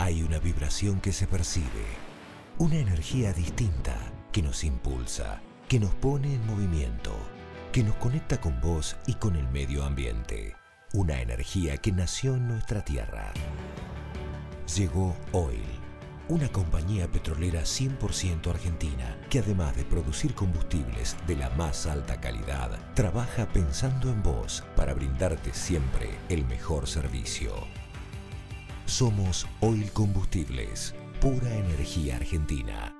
hay una vibración que se percibe, una energía distinta que nos impulsa, que nos pone en movimiento, que nos conecta con vos y con el medio ambiente. Una energía que nació en nuestra tierra. Llegó Oil, una compañía petrolera 100% argentina que además de producir combustibles de la más alta calidad, trabaja pensando en vos para brindarte siempre el mejor servicio. Somos Oil Combustibles, pura energía argentina.